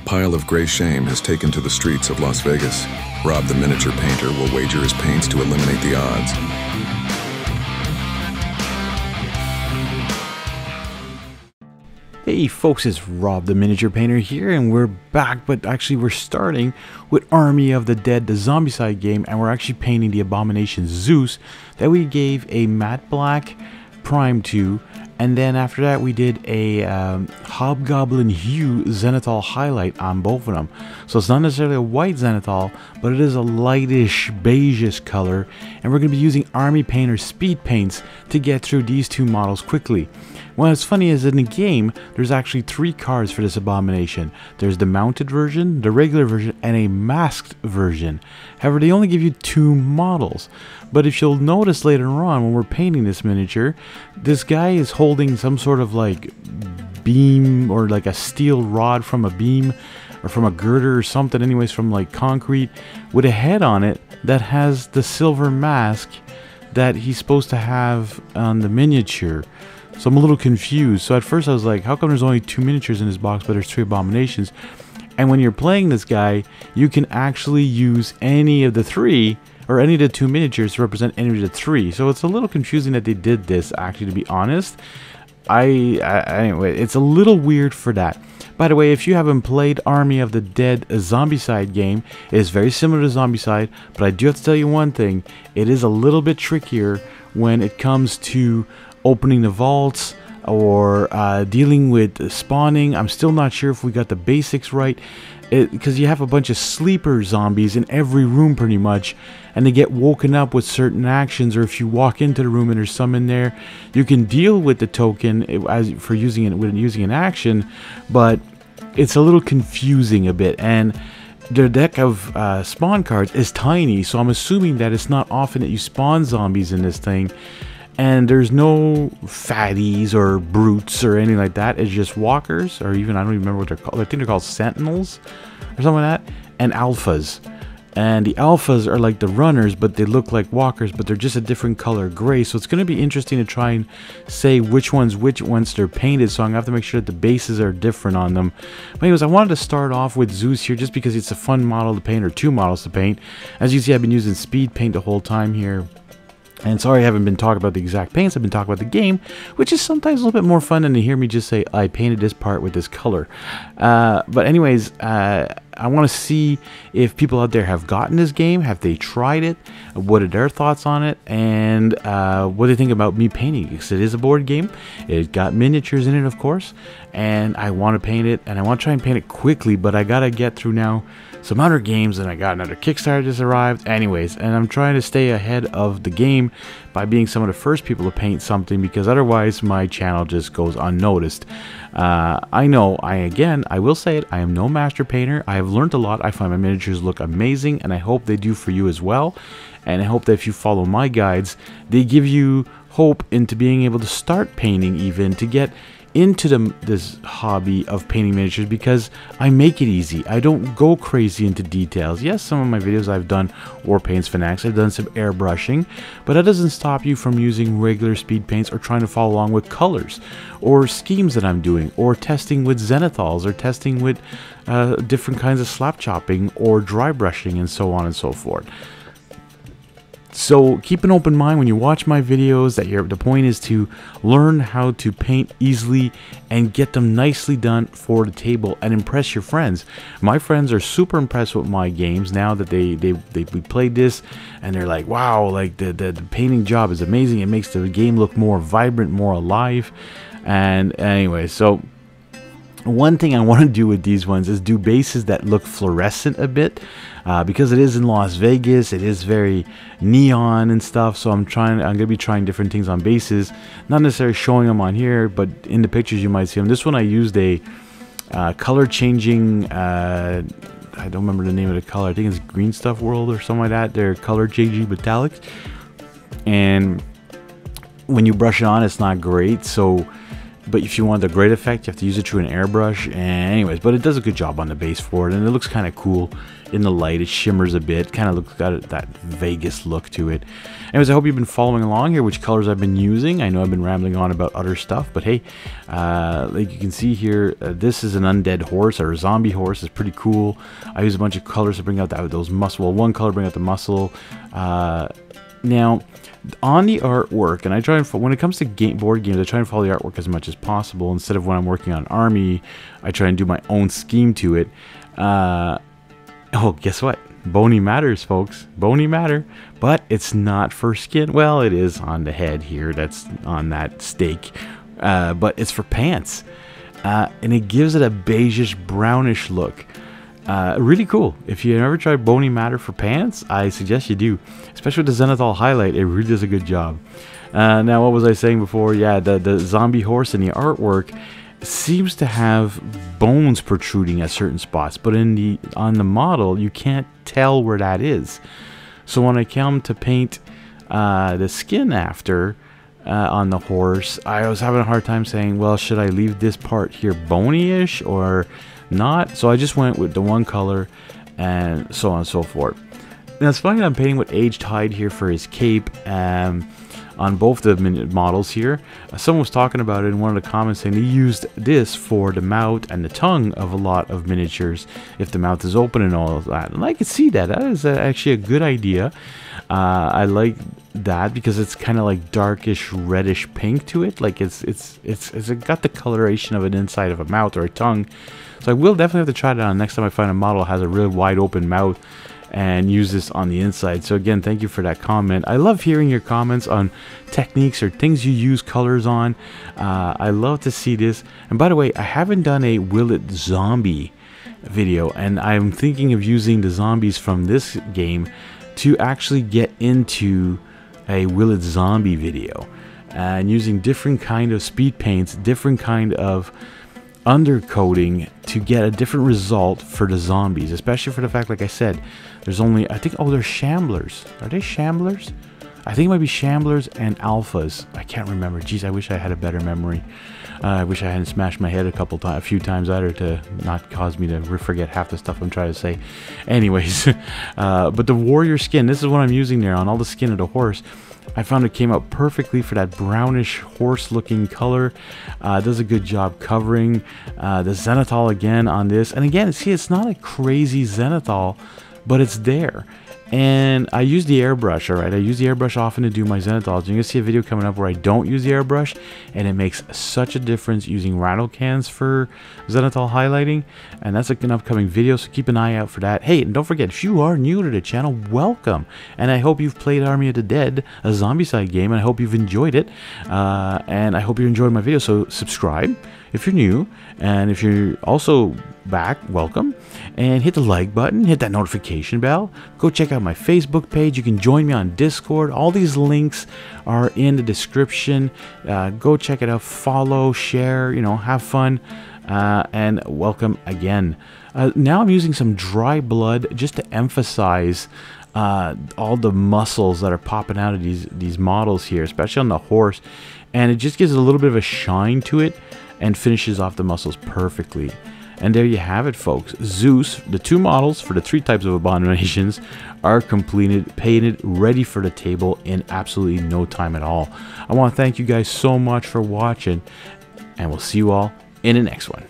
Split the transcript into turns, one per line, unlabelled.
A pile of gray shame has taken to the streets of Las Vegas. Rob the miniature painter will wager his paints to eliminate the odds.
Hey folks, it's Rob the Miniature Painter here, and we're back, but actually we're starting with Army of the Dead, the Zombicide game, and we're actually painting the Abomination Zeus that we gave a matte black prime to, and then after that we did a um, Hobgoblin Hue Zenithal highlight on both of them. So it's not necessarily a white Zenithal, but it is a lightish beigeish color, and we're going to be using Army Painter speed paints to get through these two models quickly. Well, What's funny is in the game, there's actually three cards for this abomination. There's the mounted version, the regular version, and a masked version. However, they only give you two models. But if you'll notice later on when we're painting this miniature, this guy is holding some sort of like beam or like a steel rod from a beam or from a girder or something anyways from like concrete with a head on it that has the silver mask that he's supposed to have on the miniature. So I'm a little confused. So at first I was like, how come there's only two miniatures in this box, but there's three abominations? And when you're playing this guy, you can actually use any of the three or any of the two miniatures to represent any of the three. So it's a little confusing that they did this, actually, to be honest. I, I anyway, it's a little weird for that. By the way, if you haven't played Army of the Dead, a Zombicide game, it is very similar to Zombicide, but I do have to tell you one thing. It is a little bit trickier when it comes to opening the vaults or uh, dealing with spawning. I'm still not sure if we got the basics right because you have a bunch of sleeper zombies in every room pretty much and they get woken up with certain actions or if you walk into the room and there's some in there you can deal with the token as for using it when using an action but it's a little confusing a bit and their deck of uh, spawn cards is tiny so I'm assuming that it's not often that you spawn zombies in this thing and there's no fatties or brutes or anything like that. It's just walkers, or even I don't even remember what they're called. I think they're called sentinels or something like that, and alphas. And the alphas are like the runners, but they look like walkers, but they're just a different color gray. So it's going to be interesting to try and say which ones, which ones they're painted. So I'm going to have to make sure that the bases are different on them. But anyways, I wanted to start off with Zeus here just because it's a fun model to paint, or two models to paint. As you see, I've been using speed paint the whole time here. And sorry I haven't been talking about the exact paints, I've been talking about the game, which is sometimes a little bit more fun than to hear me just say, I painted this part with this color. Uh, but anyways, uh, I want to see if people out there have gotten this game, have they tried it, what are their thoughts on it, and uh, what do they think about me painting it, because it is a board game, it's got miniatures in it of course, and I want to paint it, and I want to try and paint it quickly, but I gotta get through now some other games and I got another Kickstarter just arrived. Anyways and I'm trying to stay ahead of the game by being some of the first people to paint something because otherwise my channel just goes unnoticed. Uh, I know I again I will say it I am no master painter. I have learned a lot. I find my miniatures look amazing and I hope they do for you as well. And I hope that if you follow my guides they give you hope into being able to start painting even to get into the, this hobby of painting miniatures because I make it easy. I don't go crazy into details. Yes, some of my videos I've done war paints fanatics. I've done some airbrushing, but that doesn't stop you from using regular speed paints or trying to follow along with colors or schemes that I'm doing or testing with zenithals or testing with uh, different kinds of slap chopping or dry brushing and so on and so forth. So keep an open mind when you watch my videos that the point is to learn how to paint easily and get them nicely done for the table and impress your friends. My friends are super impressed with my games now that they, they, they we played this and they're like, wow, like the, the, the painting job is amazing. It makes the game look more vibrant, more alive. And anyway, so one thing I want to do with these ones is do bases that look fluorescent a bit uh, because it is in Las Vegas it is very neon and stuff so I'm trying I'm gonna be trying different things on bases. Not necessarily showing them on here but in the pictures you might see them this one I used a uh, color changing uh, I don't remember the name of the color. I think it's green stuff world or something like that. They're color changing metallics. And when you brush it on it's not great. So but if you want the great effect, you have to use it through an airbrush. And anyways, but it does a good job on the base for it, and it looks kind of cool in the light. It shimmers a bit, kind of looks got that Vegas look to it. Anyways, I hope you've been following along here, which colors I've been using. I know I've been rambling on about other stuff, but hey, uh, like you can see here, uh, this is an undead horse or a zombie horse. It's pretty cool. I use a bunch of colors to bring out that those muscle. Well, one color bring out the muscle. Uh, now, on the artwork, and I try and when it comes to game board games, I try and follow the artwork as much as possible. Instead of when I'm working on Army, I try and do my own scheme to it. Uh, oh, guess what? Bony matters, folks. Bony matter, but it's not for skin. Well, it is on the head here. That's on that stake, uh, but it's for pants, uh, and it gives it a beigeish brownish look. Uh, really cool. If you ever try Bony Matter for pants, I suggest you do. Especially with the Zenithal highlight, it really does a good job. Uh, now, what was I saying before? Yeah, the, the zombie horse in the artwork seems to have bones protruding at certain spots, but in the on the model, you can't tell where that is. So when I come to paint uh, the skin after, uh, on the horse, I was having a hard time saying, well, should I leave this part here bony-ish or not. So I just went with the one color and so on and so forth. Now it's funny I'm painting with Aged Hide here for his cape um, on both the models here. Uh, someone was talking about it in one of the comments saying they used this for the mouth and the tongue of a lot of miniatures if the mouth is open and all of that. And I can see that. That is actually a good idea. Uh, I like that because it's kind of like darkish reddish pink to it. Like it's, it's it's it's got the coloration of an inside of a mouth or a tongue. So I will definitely have to try that on next time I find a model has a really wide open mouth and use this on the inside. So again, thank you for that comment. I love hearing your comments on techniques or things you use colors on. Uh, I love to see this. And by the way, I haven't done a Will It Zombie video and I'm thinking of using the zombies from this game to actually get into a Will It Zombie video and using different kind of speed paints, different kind of undercoating to get a different result for the zombies, especially for the fact, like I said, there's only, I think, oh, they're shamblers. Are they shamblers? I think it might be shamblers and alphas. I can't remember. Geez, I wish I had a better memory. Uh, I wish I hadn't smashed my head a couple times, a few times either to not cause me to forget half the stuff I'm trying to say. Anyways, uh, but the warrior skin, this is what I'm using there on all the skin of the horse. I found it came out perfectly for that brownish horse looking color. Uh, does a good job covering uh, the zenithal again on this. And again, see, it's not a crazy zenithal, but it's there. And I use the airbrush, all right? I use the airbrush often to do my zenithals. You're gonna see a video coming up where I don't use the airbrush, and it makes such a difference using rattle cans for zenithal highlighting. And that's like an upcoming video, so keep an eye out for that. Hey, and don't forget, if you are new to the channel, welcome. And I hope you've played Army of the Dead, a Zombicide game, and I hope you've enjoyed it. Uh, and I hope you enjoyed my video, so subscribe if you're new. And if you're also back, welcome. And hit the like button, hit that notification bell. Go check out my Facebook page. You can join me on Discord. All these links are in the description. Uh, go check it out. Follow, share, you know, have fun. Uh, and welcome again. Uh, now I'm using some dry blood just to emphasize uh, all the muscles that are popping out of these these models here, especially on the horse, and it just gives a little bit of a shine to it and finishes off the muscles perfectly. And there you have it, folks. Zeus, the two models for the three types of abominations, are completed, painted, ready for the table in absolutely no time at all. I want to thank you guys so much for watching, and we'll see you all in the next one.